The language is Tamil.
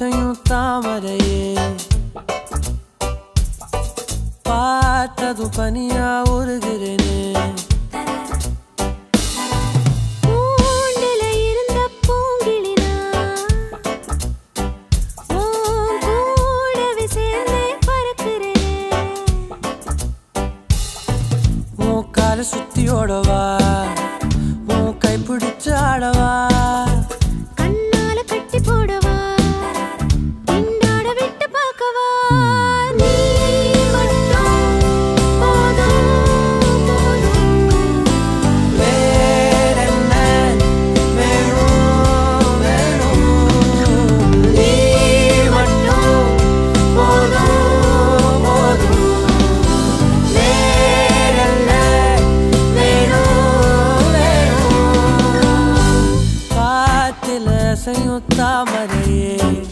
பாசையும் தாமரையே. பார்த்தது பனியா உருகிறேனே. சுத்தியோடவா உன் கை பிடிச்சா Senhor, tá mareiro.